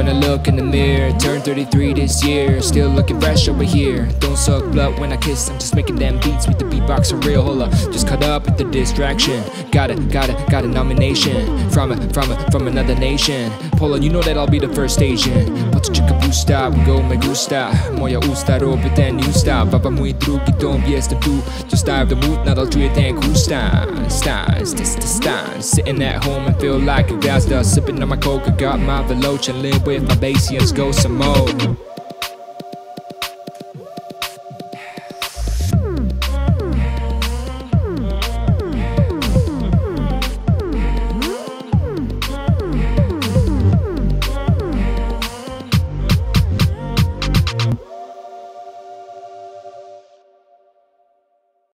When I look in the mirror, turn 33 this year. Still looking fresh over here. Don't suck blood when I kiss, I'm just making them beats with the beatbox for real. Hold up, just caught up with the distraction. Got it, got it, got a nomination from a, from a, from another nation. Polo, you know that I'll be the first Asian. Gusta, we go me gusta. Moja usta robię ten style. Papa mój drugi dom, jestem tu. Just dive the mood, nadal czuję ten style. Style, this the style. Sitting at home and feel like a gazda. Sipping on my coca, got my veloce and live with my. Let's go some more.